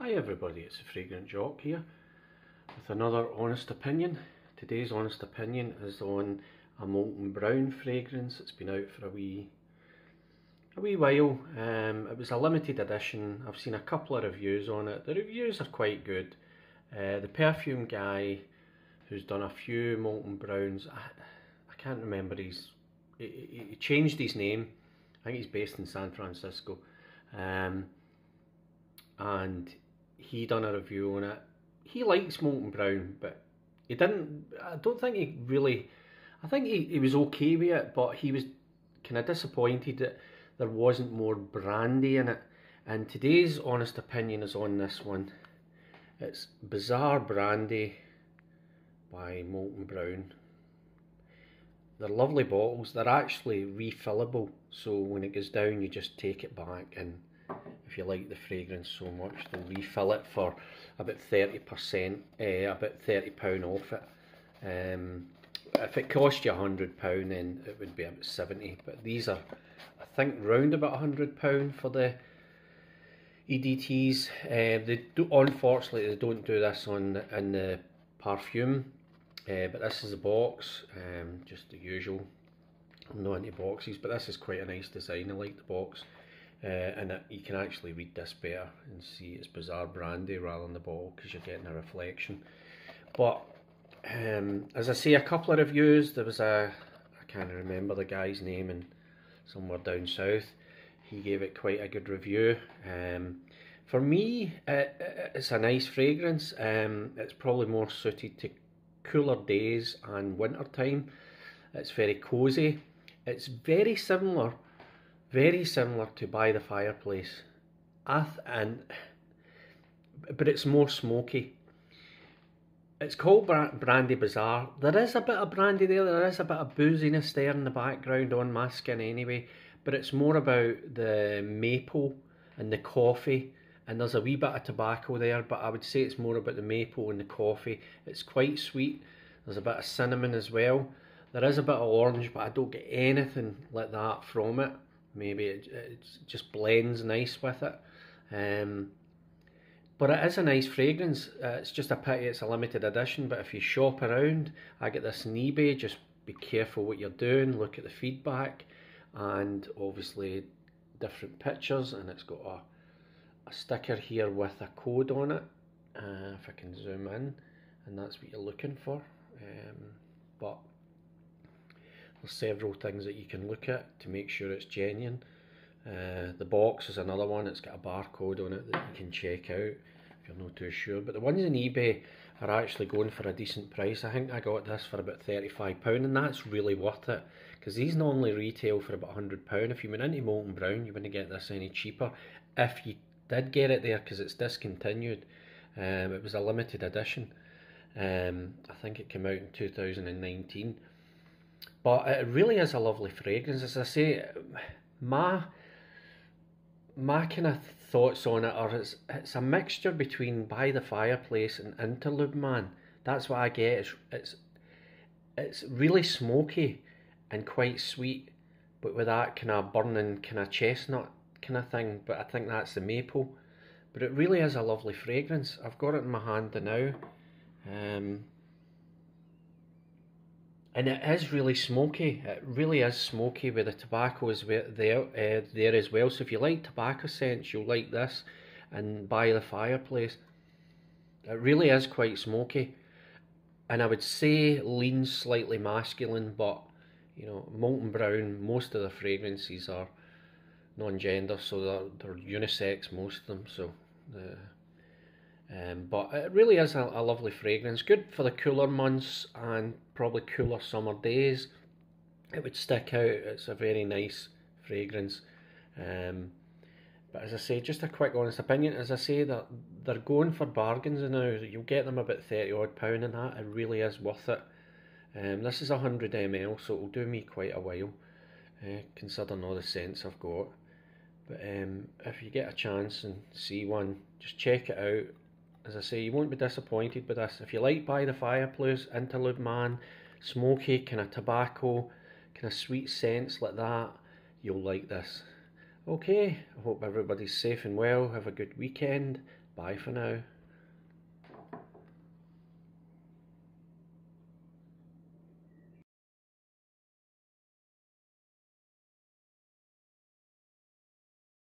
Hi everybody, it's the Fragrant Jock here with another honest opinion. Today's honest opinion is on a Molton Brown fragrance. It's been out for a wee a wee while. Um, it was a limited edition. I've seen a couple of reviews on it. The reviews are quite good. Uh, the perfume guy who's done a few Molton Browns, I, I can't remember his, he, he, changed his name. I think he's based in San Francisco. Um, and he done a review on it. He likes Molton Brown, but he didn't. I don't think he really. I think he, he was okay with it, but he was kind of disappointed that there wasn't more brandy in it. And today's honest opinion is on this one. It's Bizarre Brandy by Molton Brown. They're lovely bottles. They're actually refillable, so when it goes down, you just take it back and if you like the fragrance so much they'll refill it for about 30% uh, about 30 pound off it. Um, if it cost you a hundred pound then it would be about 70 but these are I think round about a hundred pound for the EDTs uh, they do unfortunately they don't do this on in the perfume uh, but this is a box um, just the usual I'm not into boxes but this is quite a nice design. I like the box uh, and it, you can actually read this better and see it's bizarre brandy rather than the bottle because you're getting a reflection. But um, as I say a couple of reviews. There was a I can't remember the guy's name and somewhere down south. He gave it quite a good review. Um, for me it, it's a nice fragrance. Um, it's probably more suited to cooler days and winter time. It's very cozy it's very similar very similar to By the Fireplace. and but it's more smoky. It's called Brandy Bizarre. There is a bit of brandy there, there is a bit of booziness there in the background on my skin anyway, but it's more about the maple and the coffee, and there's a wee bit of tobacco there, but I would say it's more about the maple and the coffee. It's quite sweet. There's a bit of cinnamon as well. There is a bit of orange, but I don't get anything like that from it maybe it, it just blends nice with it. Um, but it is a nice fragrance. Uh, it's just a pity it's a limited edition. But if you shop around, I get this on eBay. Just be careful what you're doing. Look at the feedback, and obviously different pictures. And it's got a, a sticker here with a code on it. Uh, if I can zoom in, and that's what you're looking for. Um, but several things that you can look at to make sure it's genuine. Uh, the box is another one, it's got a barcode on it that you can check out if you're not too sure. But the ones on eBay are actually going for a decent price. I think I got this for about £35 and that's really worth it because these normally retail for about £100. If you went into Molton Brown, you wouldn't get this any cheaper. If you did get it there because it's discontinued, um, it was a limited edition. Um, I think it came out in 2019. But it really is a lovely fragrance. As I say, my my kind of thoughts on it are it's, it's a mixture between By the Fireplace and Interlude Man. That's what I get. It's, it's, it's really smoky and quite sweet, but with that kind of burning kind of chestnut kind of thing. But I think that's the maple. But it really is a lovely fragrance. I've got it in my hand now. Um, and it is really smoky. It really is smoky where the tobacco is there, uh, there as well. So if you like tobacco scents, you'll like this. And by the fireplace, it really is quite smoky. And I would say leans slightly masculine, but you know, Molton Brown, most of the fragrances are non-gender, so they're, they're unisex, most of them. So the um, but it really is a, a, lovely fragrance, good for the cooler months and probably cooler summer days. It would stick out, it's a very nice fragrance. Um, but as I say, just a quick honest opinion, as I say, that they're, they're going for bargains now. You'll get them about 30 odd pound and that, it really is worth it. Um, this is 100 ml, so it'll do me quite a while, uh, considering all the scents I've got. But um, if you get a chance and see one, just check it out as I say, you won't be disappointed with this. If you like By the Fireplace, Interlude Man, smoky, kind of tobacco, kind of sweet scents like that, you'll like this. Okay, I hope everybody's safe and well. Have a good weekend. Bye for now.